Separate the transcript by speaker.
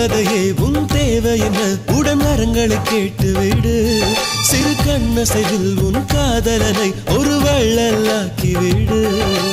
Speaker 1: தேவதையே உன் தேவை என்ன? உடன் அரங்களை கேட்டு விடு. சிறு கண்ணசைவில் உன் காதலனை ஒரு வள்ளலாக்கி விடு.